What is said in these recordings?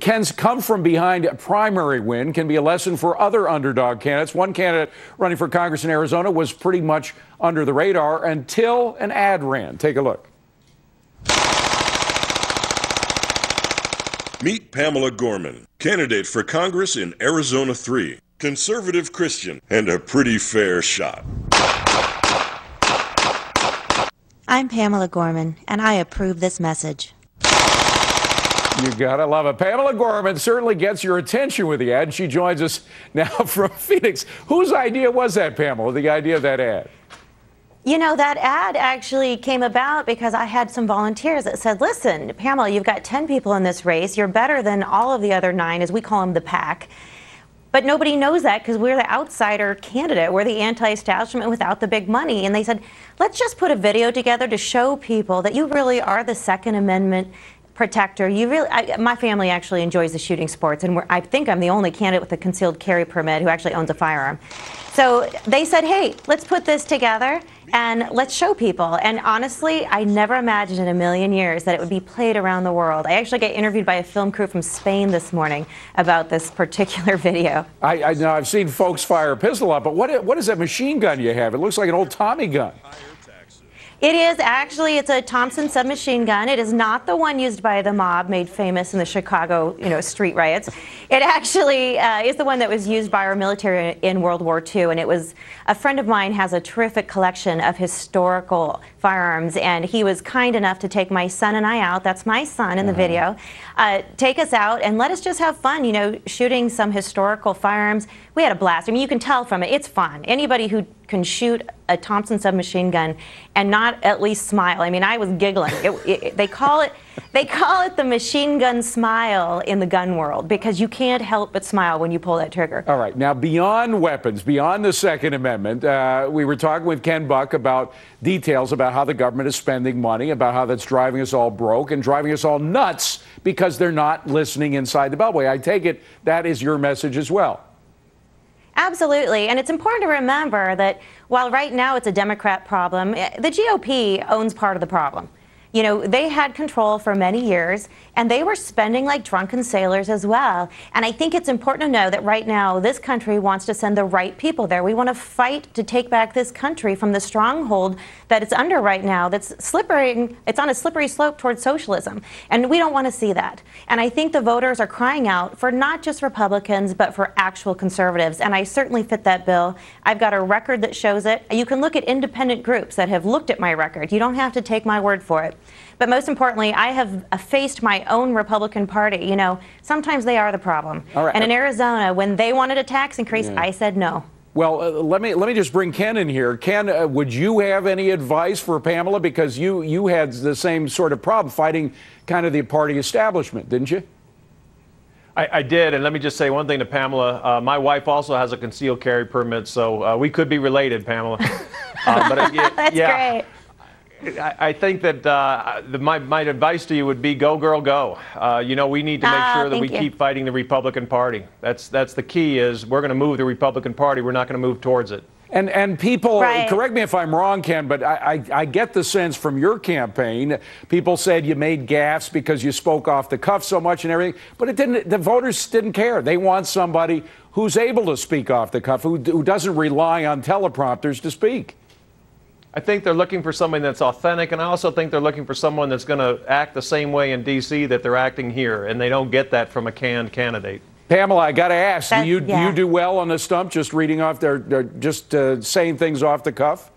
Ken's come from behind a primary win can be a lesson for other underdog candidates. One candidate running for Congress in Arizona was pretty much under the radar until an ad ran. Take a look. Meet Pamela Gorman, candidate for Congress in Arizona 3, conservative Christian, and a pretty fair shot. I'm Pamela Gorman, and I approve this message. You gotta love it. Pamela Gorman certainly gets your attention with the ad. She joins us now from Phoenix. Whose idea was that, Pamela? The idea of that ad? You know, that ad actually came about because I had some volunteers that said, listen, Pamela, you've got 10 people in this race. You're better than all of the other nine, as we call them, the pack. But nobody knows that because we're the outsider candidate. We're the anti establishment without the big money. And they said, let's just put a video together to show people that you really are the Second Amendment protector. You really, I, my family actually enjoys the shooting sports, and I think I'm the only candidate with a concealed carry permit who actually owns a firearm. So they said, hey, let's put this together and let's show people. And honestly, I never imagined in a million years that it would be played around the world. I actually got interviewed by a film crew from Spain this morning about this particular video. I, I know I've seen folks fire a pistol up, but what, what is that machine gun you have? It looks like an old Tommy gun. It is actually it's a Thompson submachine gun. It is not the one used by the mob, made famous in the Chicago, you know, street riots. It actually uh, is the one that was used by our military in World War II. And it was a friend of mine has a terrific collection of historical firearms, and he was kind enough to take my son and I out. That's my son in the uh-huh. video. Uh, take us out and let us just have fun. You know, shooting some historical firearms. We had a blast. I mean, you can tell from it. It's fun. Anybody who can shoot a Thompson submachine gun and not at least smile. I mean, I was giggling. It, it, they call it they call it the machine gun smile in the gun world because you can't help but smile when you pull that trigger. All right, now beyond weapons, beyond the Second Amendment, uh, we were talking with Ken Buck about details about how the government is spending money, about how that's driving us all broke and driving us all nuts because they're not listening inside the Beltway. I take it that is your message as well. Absolutely. And it's important to remember that while right now it's a Democrat problem, eh, the GOP owns part of the problem. You know, they had control for many years and they were spending like drunken sailors as well. And I think it's important to know that right now this country wants to send the right people there. We want to fight to take back this country from the stronghold that it's under right now that's slippery it's on a slippery slope towards socialism. And we don't want to see that. And I think the voters are crying out for not just Republicans but for actual conservatives. And I certainly fit that bill. I've got a record that shows it. You can look at independent groups that have looked at my record. You don't have to take my word for it. But most importantly, I have faced my own Republican Party. You know, sometimes they are the problem. And in Arizona, when they wanted a tax increase, yeah. I said no. Well, uh, let me let me just bring Ken in here. Ken, uh, would you have any advice for Pamela because you you had the same sort of problem fighting kind of the party establishment, didn't you? I, I did, and let me just say one thing to Pamela. Uh, my wife also has a concealed carry permit, so uh, we could be related, Pamela. Uh, but yeah, That's yeah, great. I think that uh, the, my, my advice to you would be go, girl, go. Uh, you know, we need to make ah, sure that we you. keep fighting the Republican Party. That's, that's the key is we're going to move the Republican Party. We're not going to move towards it. And, and people, right. correct me if I'm wrong, Ken, but I, I, I, get the sense from your campaign, people said you made gaffes because you spoke off the cuff so much and everything, but it didn't, the voters didn't care. They want somebody who's able to speak off the cuff, who, who doesn't rely on teleprompters to speak. I think they're looking for somebody that's authentic, and I also think they're looking for someone that's going to act the same way in D.C. that they're acting here, and they don't get that from a canned candidate. Pamela, I got to ask, that, do you, yeah. you do well on the stump, just reading off their, just uh, saying things off the cuff?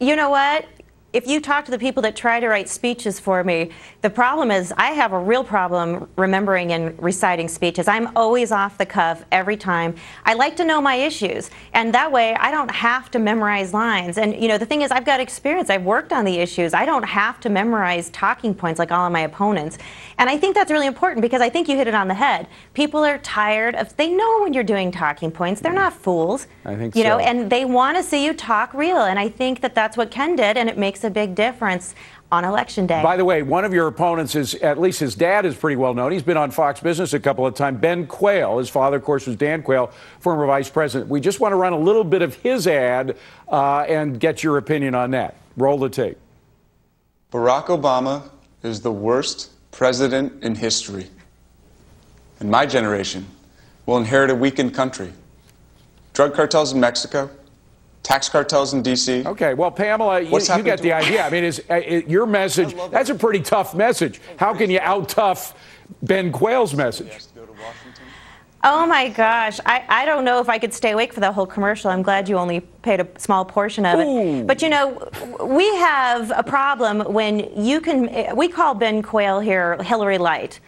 You know what? If you talk to the people that try to write speeches for me, the problem is I have a real problem remembering and reciting speeches. I'm always off the cuff every time. I like to know my issues, and that way I don't have to memorize lines. And you know, the thing is, I've got experience. I've worked on the issues. I don't have to memorize talking points like all of my opponents. And I think that's really important because I think you hit it on the head. People are tired of. They know when you're doing talking points. They're not fools. I think you so. know, and they want to see you talk real. And I think that that's what Ken did, and it makes makes a big difference on election day. By the way, one of your opponents is, at least his dad is pretty well known. He's been on Fox Business a couple of times. Ben Quayle, his father, of course, was Dan Quayle, former vice president. We just want to run a little bit of his ad uh, and get your opinion on that. Roll the tape. Barack Obama is the worst president in history. and my generation will inherit a weakened country. Drug cartels in Mexico, tax cartels in D.C. Okay, well, Pamela, you, you get the idea. I mean, is, uh, your message, that's a pretty tough message. How can you out tough Ben Quayle's message? Oh my gosh, I, I don't know if I could stay awake for that whole commercial. I'm glad you only paid a small portion of it. Ooh. But you know, we have a problem when you can, we call Ben Quayle here Hillary Light.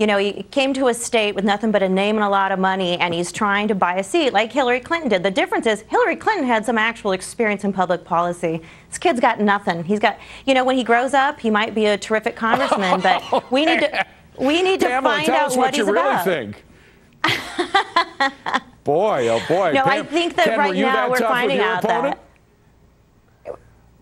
You know, he came to a state with nothing but a name and a lot of money, and he's trying to buy a seat like Hillary Clinton did. The difference is Hillary Clinton had some actual experience in public policy. This kid's got nothing. He's got, you know, when he grows up, he might be a terrific congressman, but we need to, we need to Pamela, find out what, what he's really about. Think. boy, oh boy. No, Pam, I think that Ken, right now we're finding out opponent? that.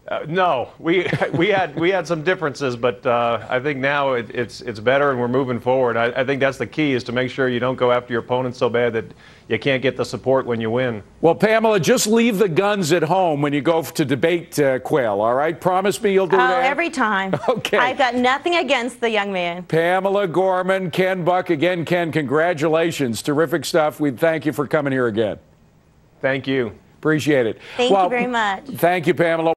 Uh, no, we we had we had some differences, but uh, I think now it, it's it's better and we're moving forward. I, I, think that's the key is to make sure you don't go after your opponent so bad that you can't get the support when you win. Well, Pamela, just leave the guns at home when you go to debate uh, Quayle. All right, promise me you'll do oh, that. every time. Okay. I've got nothing against the young man. Pamela Gorman, Ken Buck again. Ken, congratulations, terrific stuff. We thank you for coming here again. Thank you. Appreciate it. Thank well, you very much. Thank you, Pamela.